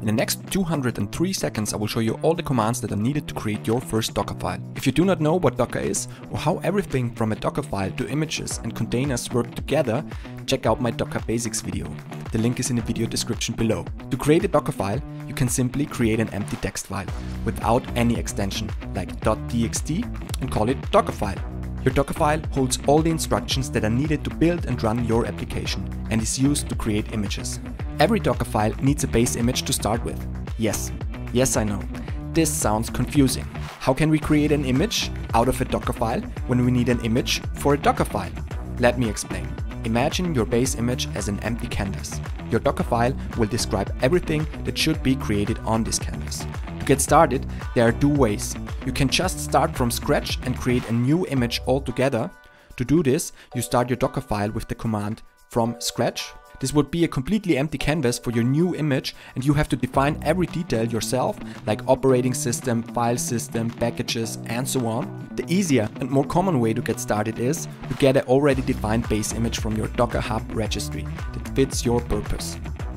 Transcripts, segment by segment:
In the next 203 seconds I will show you all the commands that are needed to create your first Docker file. If you do not know what Docker is or how everything from a Docker file to images and containers work together, check out my Docker Basics video. The link is in the video description below. To create a Docker file, you can simply create an empty text file without any extension like .txt and call it Docker file. Your Docker file holds all the instructions that are needed to build and run your application and is used to create images. Every Docker file needs a base image to start with. Yes, yes I know. This sounds confusing. How can we create an image out of a Docker file when we need an image for a Docker file? Let me explain. Imagine your base image as an empty canvas. Your Docker file will describe everything that should be created on this canvas To get started, there are two ways. You can just start from scratch and create a new image altogether. To do this, you start your Docker file with the command from scratch. This would be a completely empty canvas for your new image and you have to define every detail yourself, like operating system, file system, packages and so on. The easier and more common way to get started is to get an already defined base image from your Docker Hub registry that fits your purpose.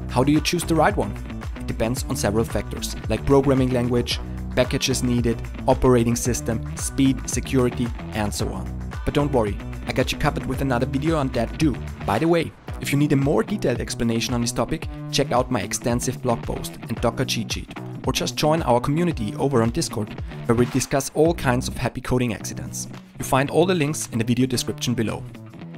How do you choose the right one? It depends on several factors, like programming language, packages needed, operating system, speed, security, and so on. But don't worry, I got you covered with another video on that too. By the way, if you need a more detailed explanation on this topic, check out my extensive blog post and Docker cheat sheet, or just join our community over on Discord, where we discuss all kinds of happy coding accidents. You find all the links in the video description below.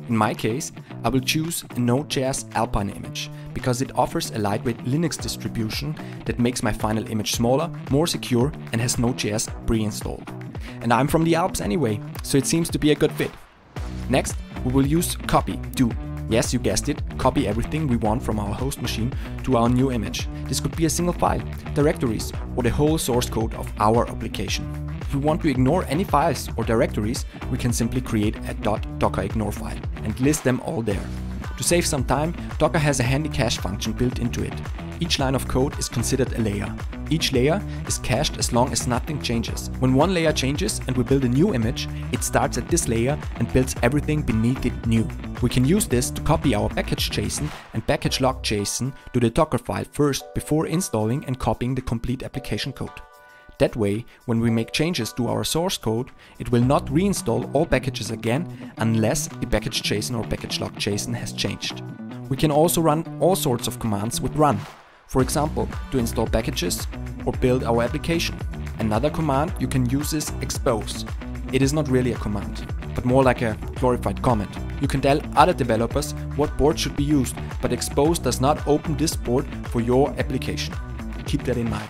In my case, I will choose a Node.js Alpine image because it offers a lightweight Linux distribution that makes my final image smaller, more secure and has Node.js pre-installed. And I'm from the Alps anyway, so it seems to be a good fit. Next, we will use copy to, yes you guessed it, copy everything we want from our host machine to our new image. This could be a single file, directories or the whole source code of our application. If we want to ignore any files or directories, we can simply create a .dockerignore file and list them all there. To save some time, Docker has a handy cache function built into it. Each line of code is considered a layer. Each layer is cached as long as nothing changes. When one layer changes and we build a new image, it starts at this layer and builds everything beneath it new. We can use this to copy our package.json and package-lock.json to the Docker file first before installing and copying the complete application code. That way, when we make changes to our source code, it will not reinstall all packages again unless the package.json or package-lock.json has changed. We can also run all sorts of commands with run, for example, to install packages or build our application. Another command you can use is expose. It is not really a command, but more like a glorified comment. You can tell other developers what port should be used, but expose does not open this port for your application. Keep that in mind.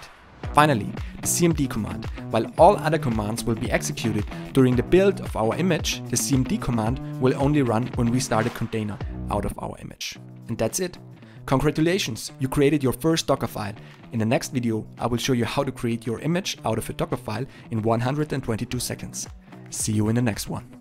Finally, the cmd command. While all other commands will be executed during the build of our image, the cmd command will only run when we start a container out of our image. And that's it. Congratulations, you created your first Docker file. In the next video, I will show you how to create your image out of a Docker file in 122 seconds. See you in the next one.